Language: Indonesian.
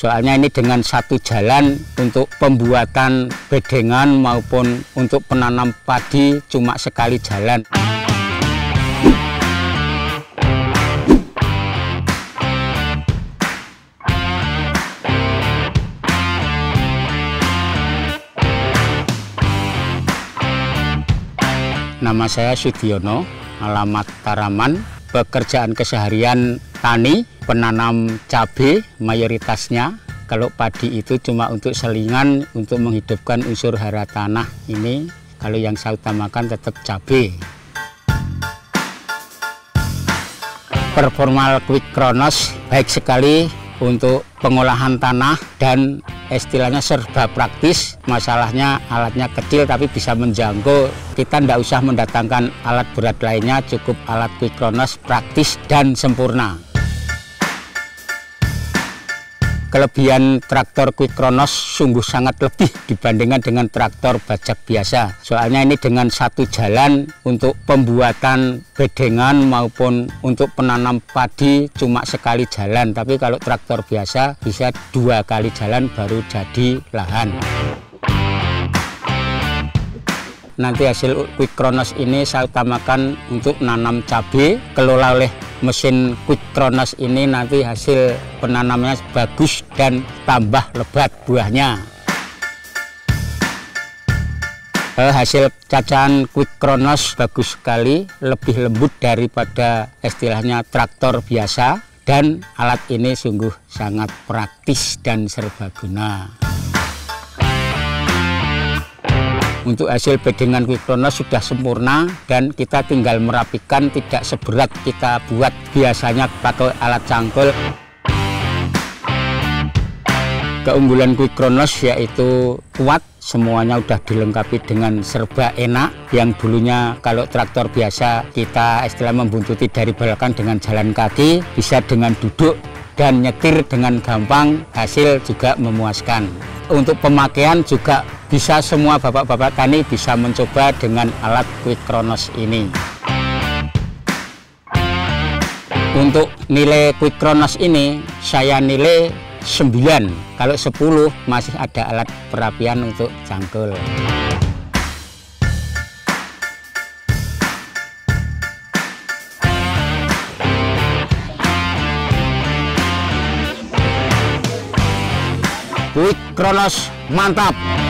Soalnya ini dengan satu jalan untuk pembuatan bedengan maupun untuk penanam padi cuma sekali jalan. Nama saya Sudiono, alamat Taraman, pekerjaan keseharian tani, penanam cabai mayoritasnya. Kalau padi itu cuma untuk selingan, untuk menghidupkan unsur hara tanah ini. Kalau yang saya utamakan tetap cabai. Performal Quick Kronos baik sekali untuk pengolahan tanah dan istilahnya serba praktis masalahnya alatnya kecil tapi bisa menjangkau kita tidak usah mendatangkan alat berat lainnya cukup alat Quick Kronos praktis dan sempurna Kelebihan traktor Quick Kronos sungguh sangat lebih dibandingkan dengan traktor bajak biasa. Soalnya ini dengan satu jalan untuk pembuatan bedengan maupun untuk penanam padi cuma sekali jalan. Tapi kalau traktor biasa bisa dua kali jalan baru jadi lahan nanti hasil Quick Kronos ini saya utamakan untuk nanam cabai kelola oleh mesin Quick Kronos ini nanti hasil penanamnya bagus dan tambah lebat buahnya eh, hasil cacahan Quick Kronos bagus sekali lebih lembut daripada istilahnya traktor biasa dan alat ini sungguh sangat praktis dan serbaguna. Untuk hasil bedengan Quickronos sudah sempurna dan kita tinggal merapikan tidak seberat kita buat biasanya pakai alat cangkul. Keunggulan Quickronos yaitu kuat, semuanya sudah dilengkapi dengan serba enak. Yang dulunya kalau traktor biasa kita istilah membuntuti dari belakang dengan jalan kaki, bisa dengan duduk dan nyetir dengan gampang, hasil juga memuaskan. Untuk pemakaian juga bisa semua bapak-bapak tani bisa mencoba dengan alat Quick Kronos ini. Untuk nilai Quick Kronos ini saya nilai 9. Kalau 10 masih ada alat perapian untuk cangkul. Quick Kronos mantap.